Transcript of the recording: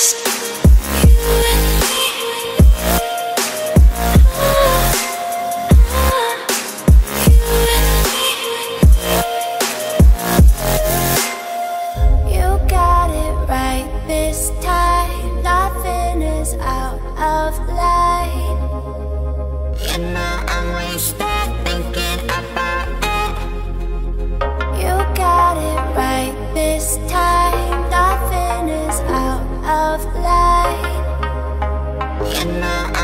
lost. in